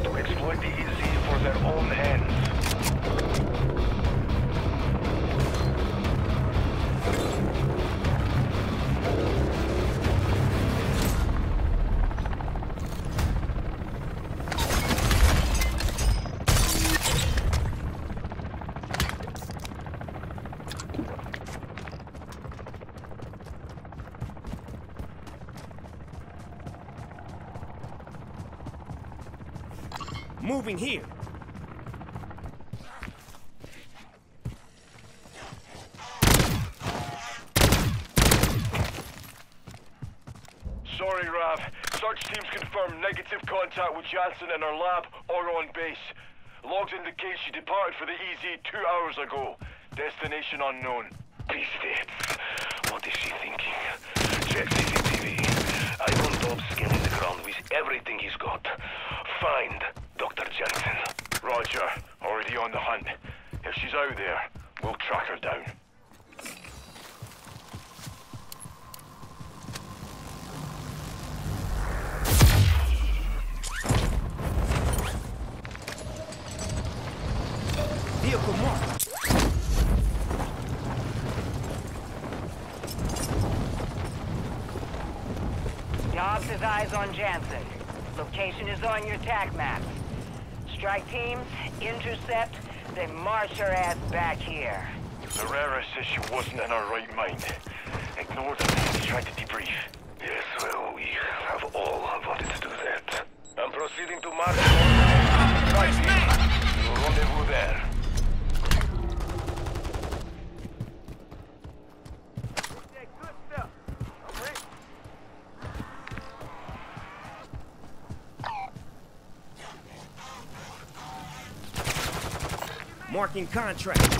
to exploit the EZ for their own ends. Moving here. Sorry, Rav. Search teams confirm negative contact with Jansen in her lab or on base. Logs indicate she departed for the EZ two hours ago. Destination unknown. Pistets. What is she thinking? Check CCTV. I want Dobbs scanning the ground with everything he's got. Find. Roger. Already on the hunt. If she's out there, we'll track her down. Vehicle marked. Dobbs has eyes on Jansen. Location is on your TAC map. Strike teams, intercept, then march her ass back here. Herrera says she wasn't in her right mind. Ignore them. They tried to debrief. Marking contract.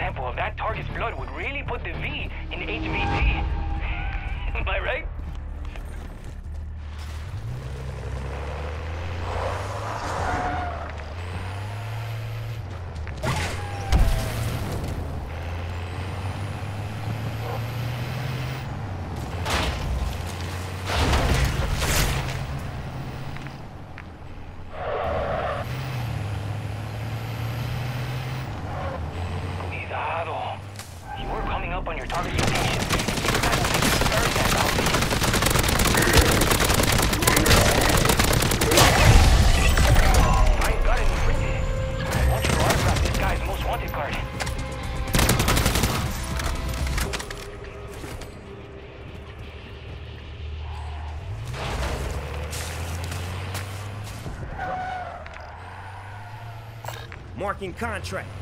sample of that target's blood would really put the V in HVT. Am I right? marking contract.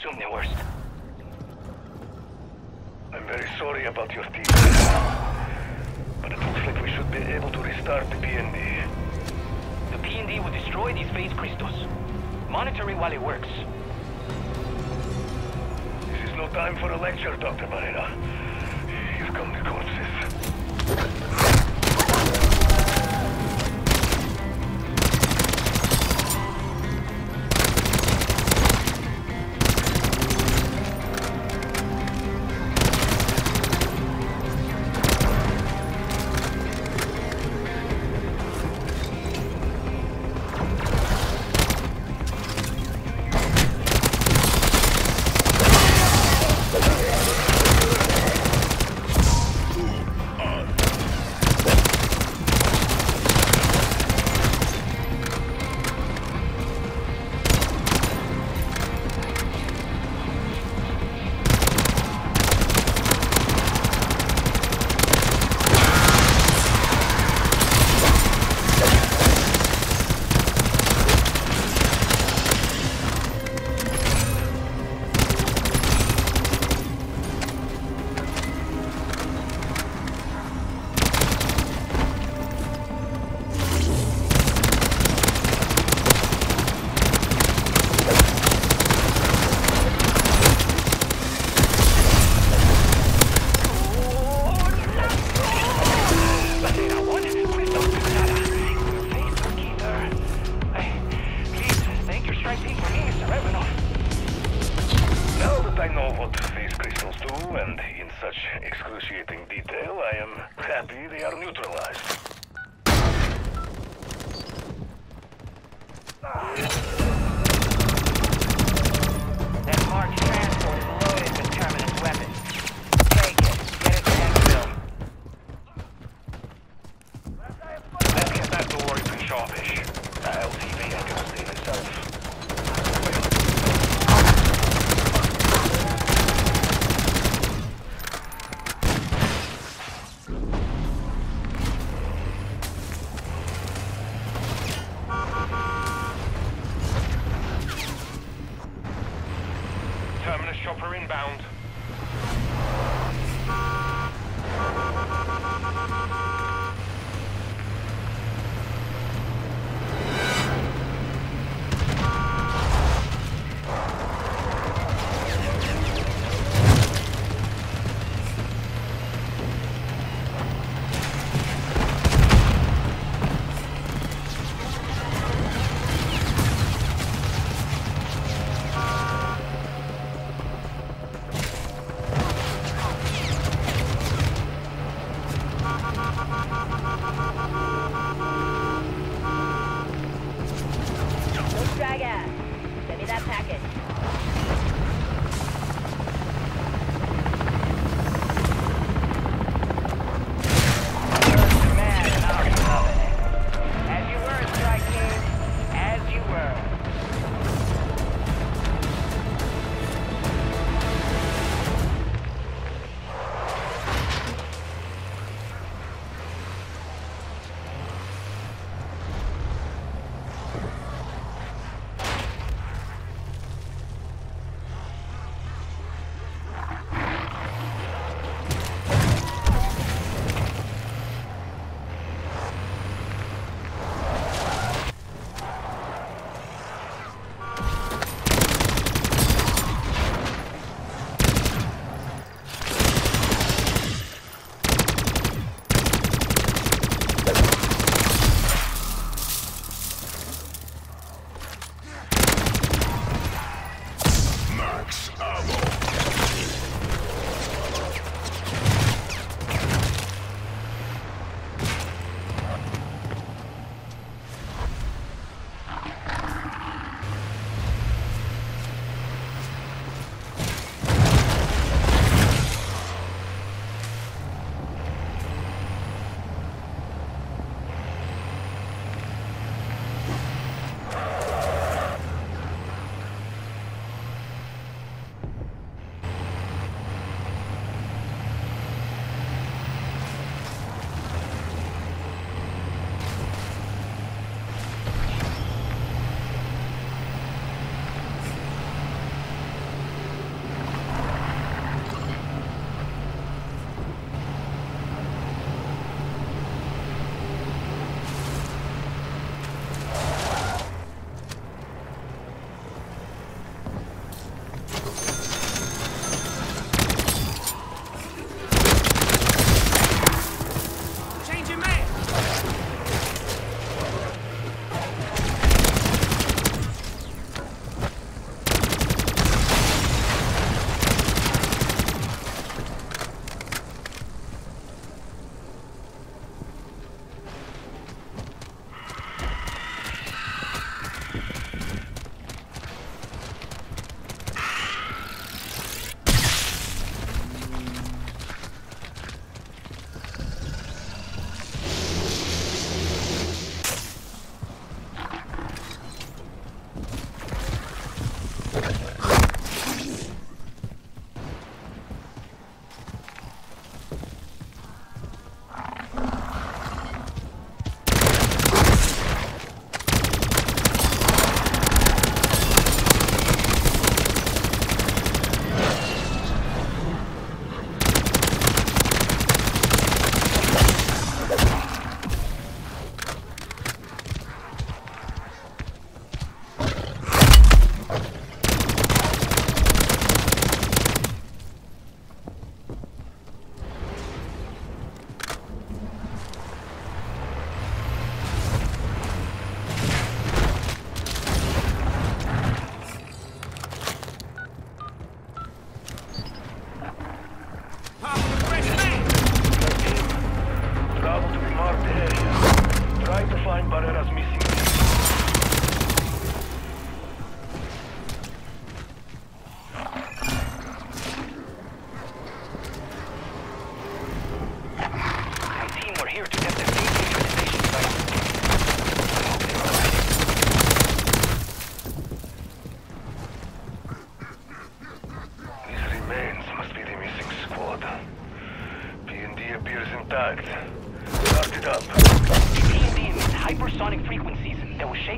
assume the worst. I'm very sorry about your team. But it looks like we should be able to restart the PND. The PND will destroy these phase crystals. Monitor it while it works.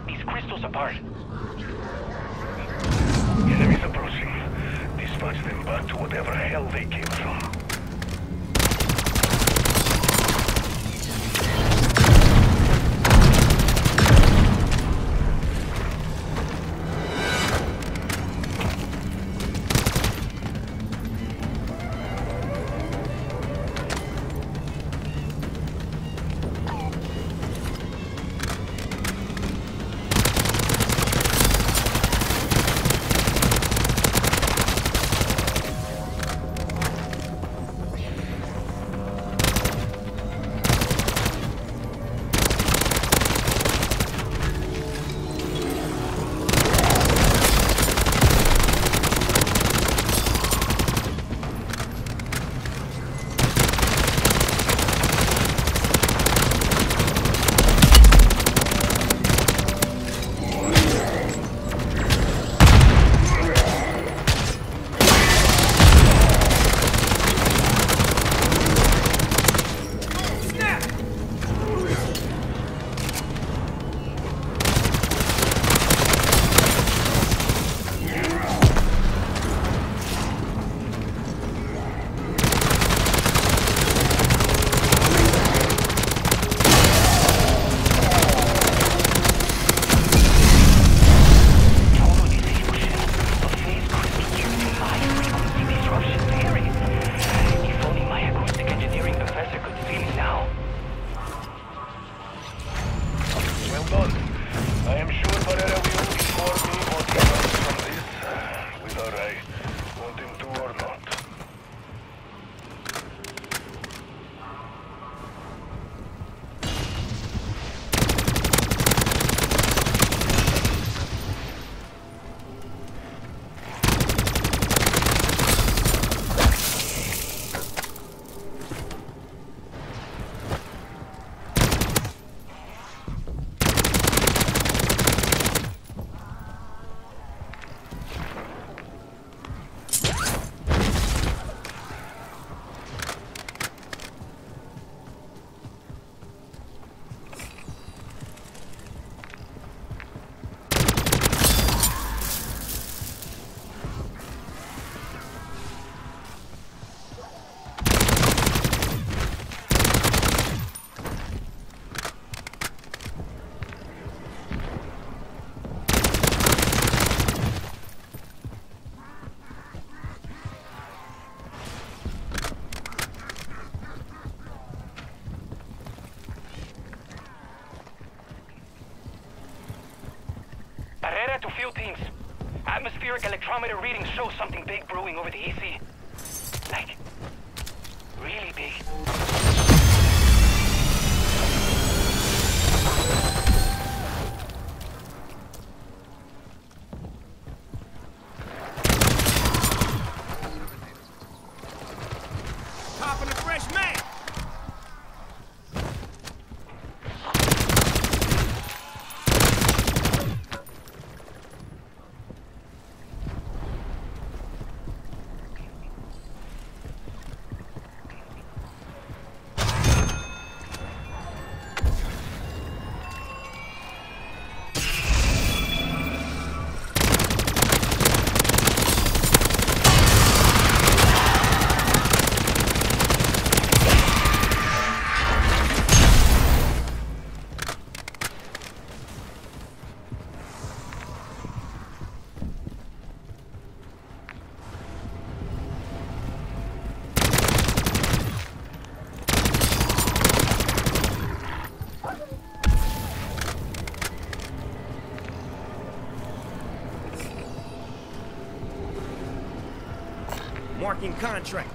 take these crystals apart. Enemies approaching. Dispatch them back to whatever hell they came from. To field teams. Atmospheric electrometer readings show something big brewing over the AC. Marking contract.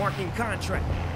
Marking contract.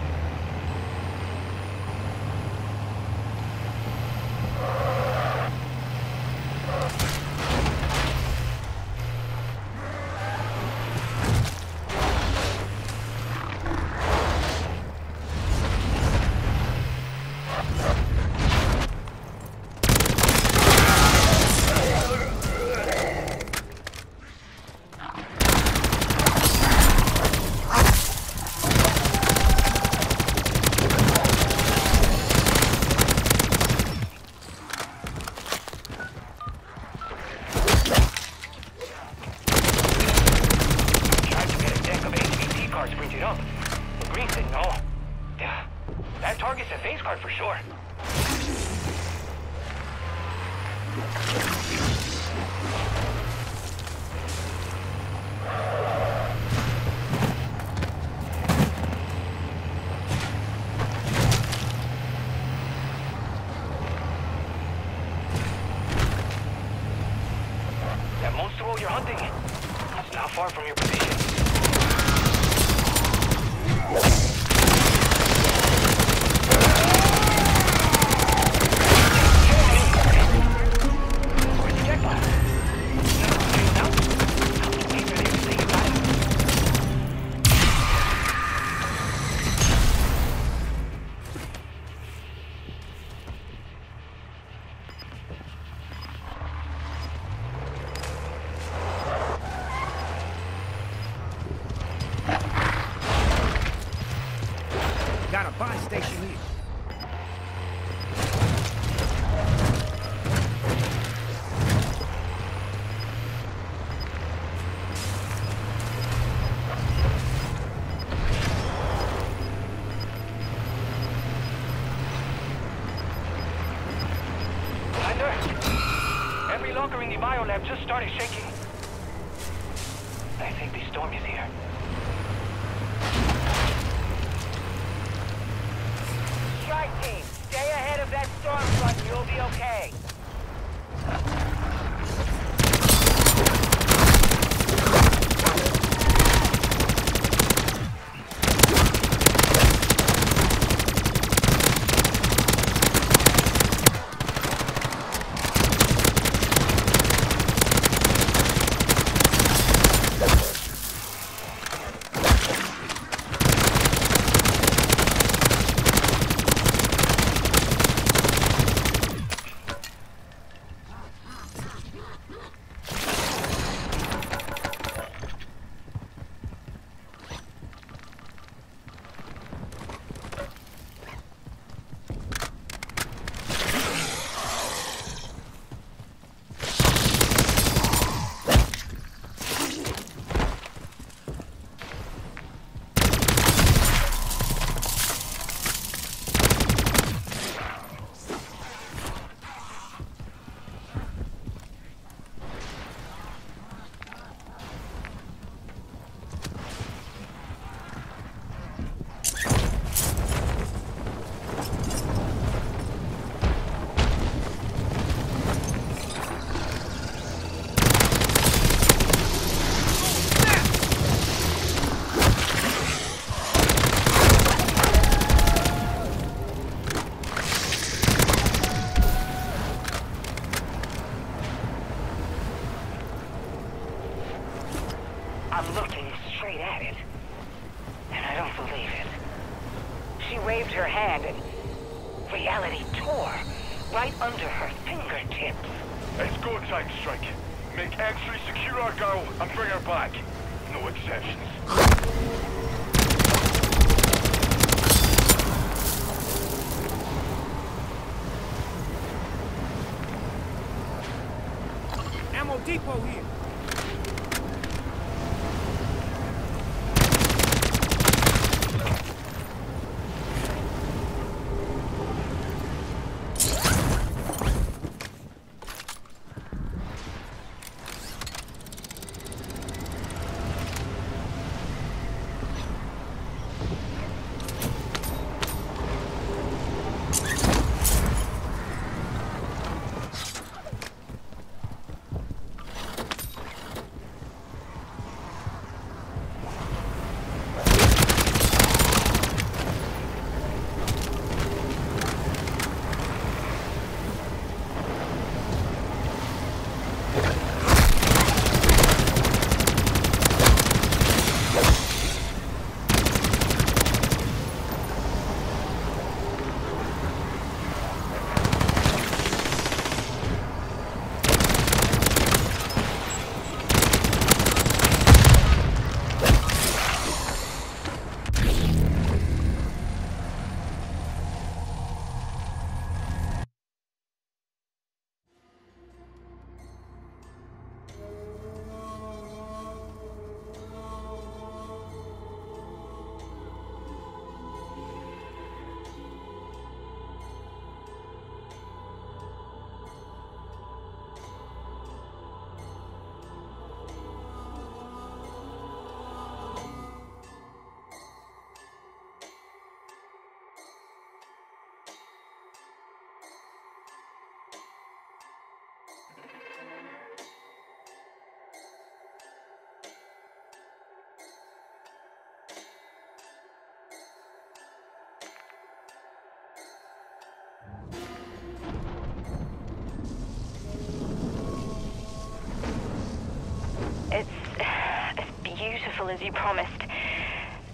beautiful as you promised.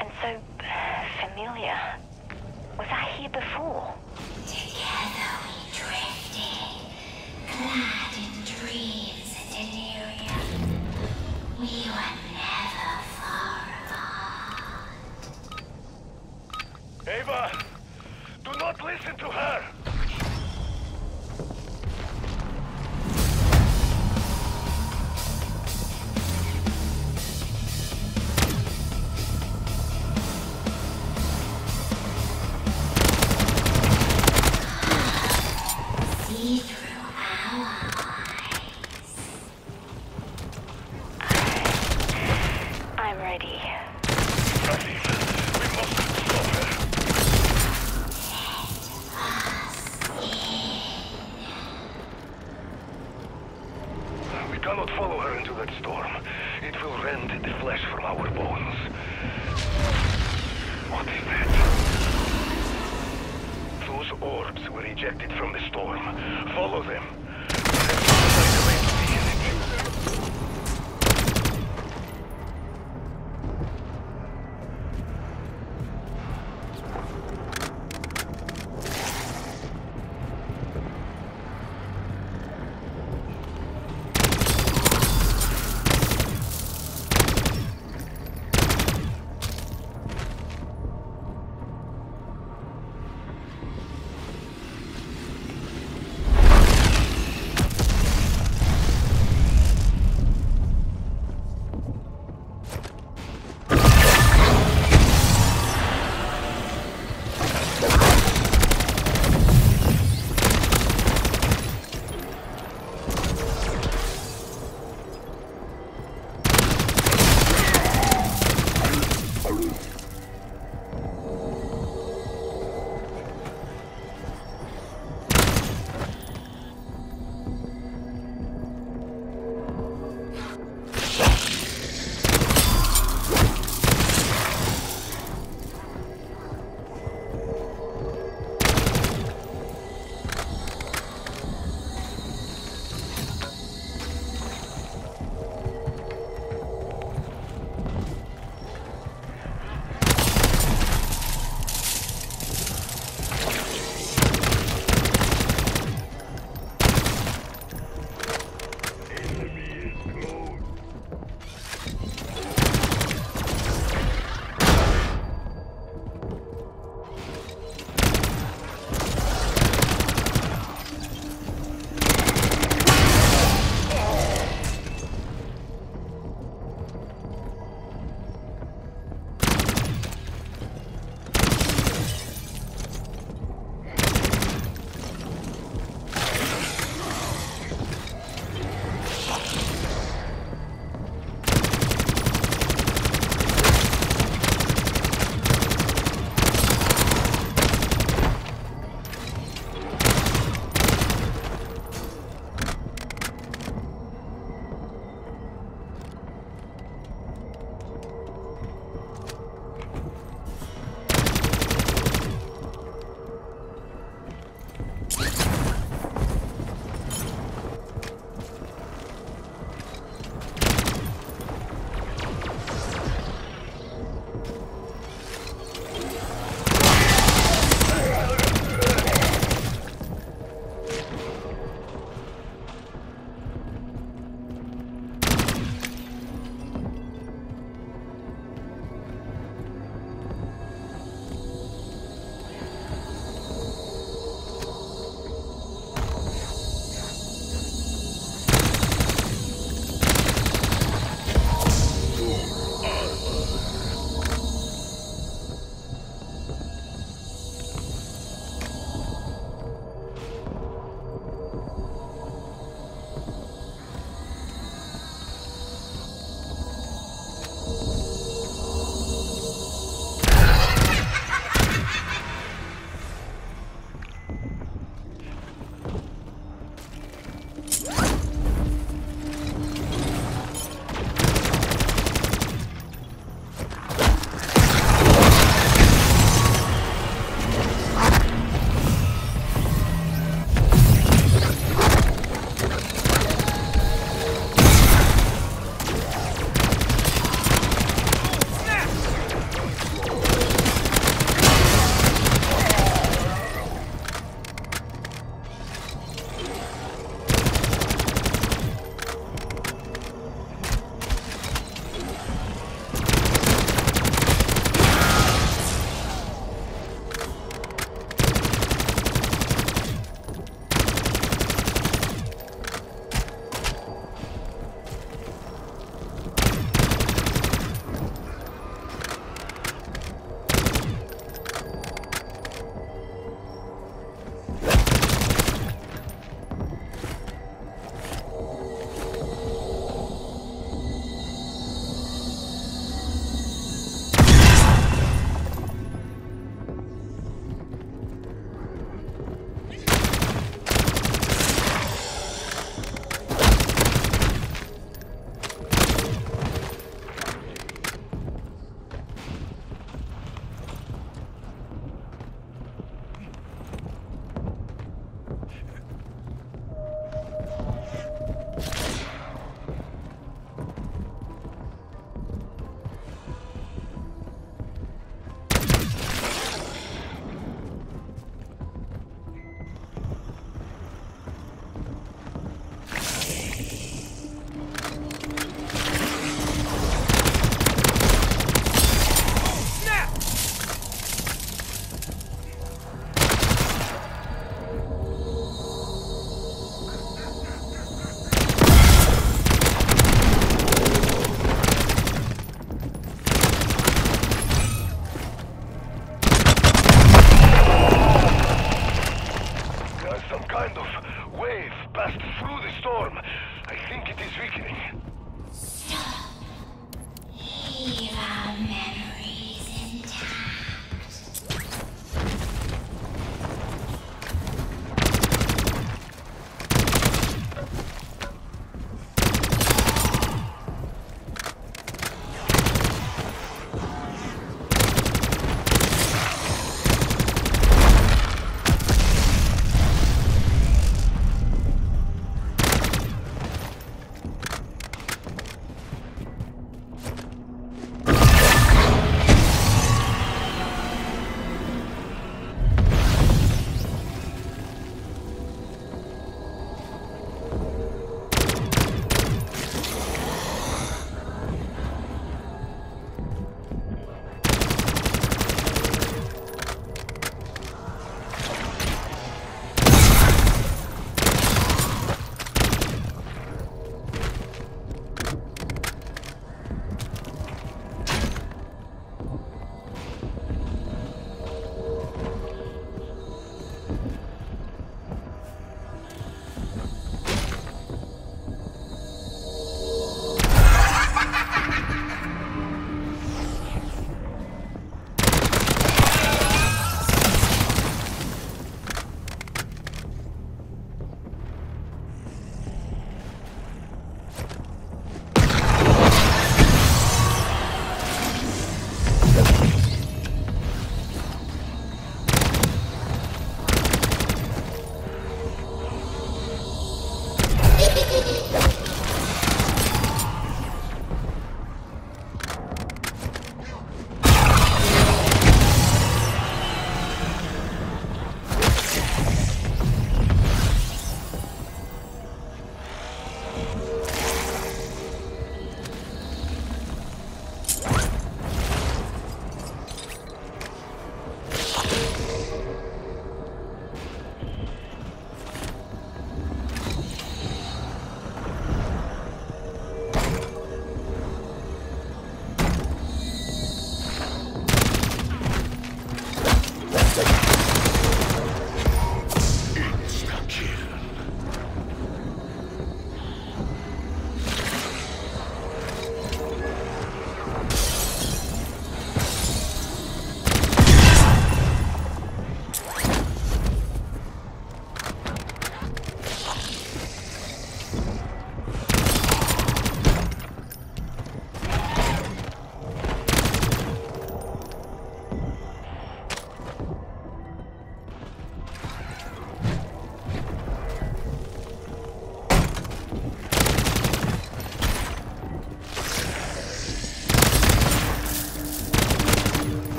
And so familiar. Was I here before?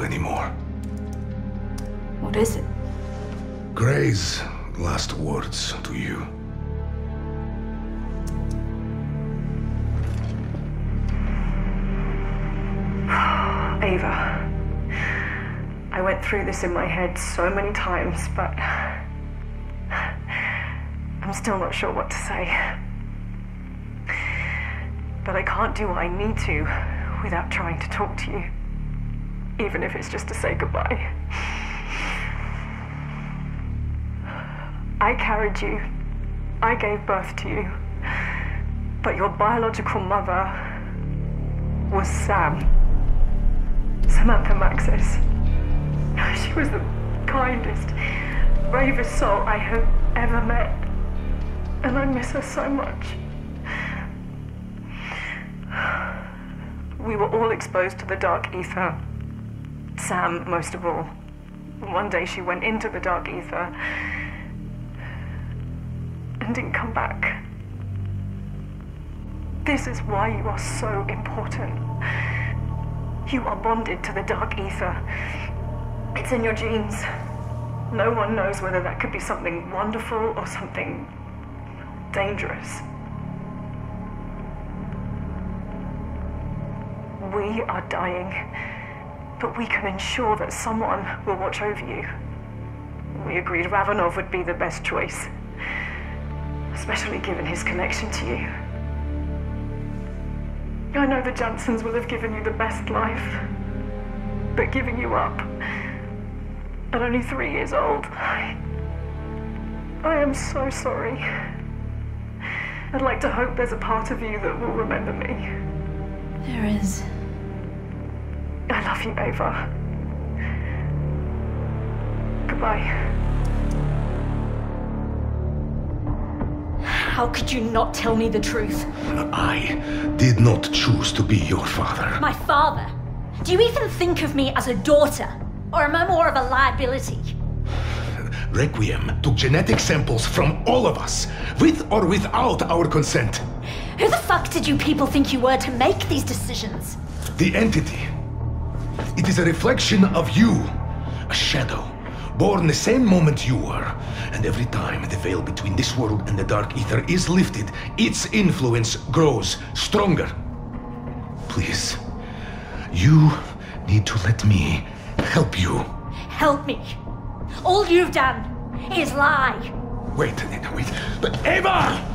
You anymore. What is it? Grey's last words to you. Ava. I went through this in my head so many times, but I'm still not sure what to say. But I can't do what I need to without trying to talk to you, even if it's just to say goodbye. I carried you. I gave birth to you. But your biological mother was Sam. Samantha Maxis. She was the kindest, bravest soul I have ever met. And I miss her so much. We were all exposed to the dark ether. Sam, most of all. One day she went into the dark ether and didn't come back. This is why you are so important. You are bonded to the dark ether. It's in your genes. No one knows whether that could be something wonderful or something dangerous. We are dying, but we can ensure that someone will watch over you. We agreed Ravenov would be the best choice, especially given his connection to you. I know the Jansons will have given you the best life, but giving you up at only three years old, I, I am so sorry. I'd like to hope there's a part of you that will remember me. There is. I love you, Ava. Goodbye. How could you not tell me the truth? I did not choose to be your father. My father? Do you even think of me as a daughter? Or am I more of a liability? Requiem took genetic samples from all of us, with or without our consent. Who the fuck did you people think you were to make these decisions? The entity. It is a reflection of you, a shadow, born the same moment you were. And every time the veil between this world and the dark ether is lifted, its influence grows stronger. Please, you need to let me help you. Help me. All you've done is lie. Wait, wait, but Ava!